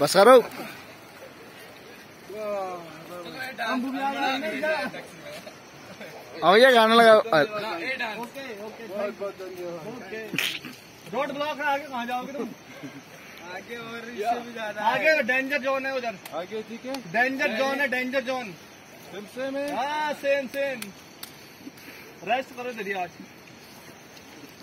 बस करो। आओ ये गाना लगाओ। ओके ओके रोड ब्लॉक है आगे कहाँ जाओगे तुम? आगे और इससे भी ज़्यादा आगे डेंजर जोन है उधर। आगे ठीक है। डेंजर जोन है डेंजर जोन सेम सेम है। हाँ सेम सेम रेस्ट करो दरिया आज।